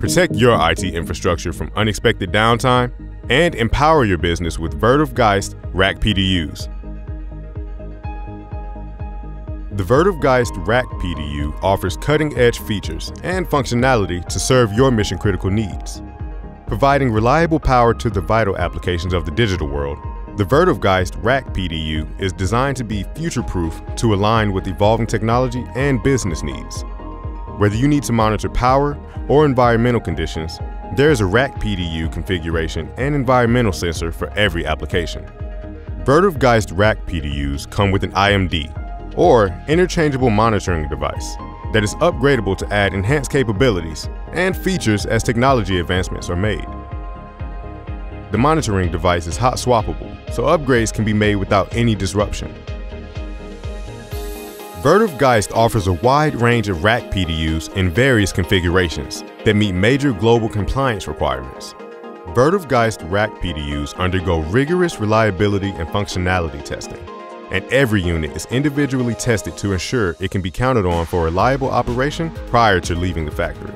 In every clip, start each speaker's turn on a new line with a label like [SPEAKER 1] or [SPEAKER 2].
[SPEAKER 1] Protect your IT infrastructure from unexpected downtime and empower your business with Vertiv Geist Rack PDUs. The Vertiv Geist Rack PDU offers cutting-edge features and functionality to serve your mission-critical needs. Providing reliable power to the vital applications of the digital world, the Vertiv Geist Rack PDU is designed to be future-proof to align with evolving technology and business needs. Whether you need to monitor power or environmental conditions, there is a Rack PDU configuration and environmental sensor for every application. Vertiv Geist Rack PDUs come with an IMD, or interchangeable monitoring device that is upgradable to add enhanced capabilities and features as technology advancements are made. The monitoring device is hot swappable, so upgrades can be made without any disruption. Vertiv Geist offers a wide range of rack PDUs in various configurations that meet major global compliance requirements. Vertiv rack PDUs undergo rigorous reliability and functionality testing and every unit is individually tested to ensure it can be counted on for reliable operation prior to leaving the factory.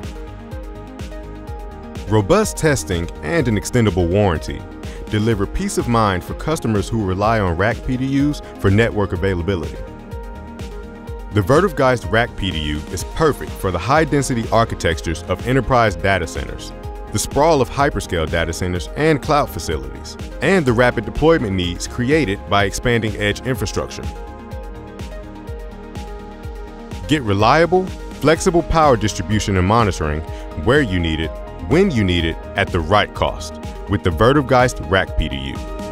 [SPEAKER 1] Robust testing and an extendable warranty deliver peace of mind for customers who rely on rack PDUs for network availability. The Vertiv Geist Rack PDU is perfect for the high-density architectures of enterprise data centers the sprawl of hyperscale data centers and cloud facilities, and the rapid deployment needs created by expanding edge infrastructure. Get reliable, flexible power distribution and monitoring where you need it, when you need it, at the right cost with the Vertiv Geist Rack PDU.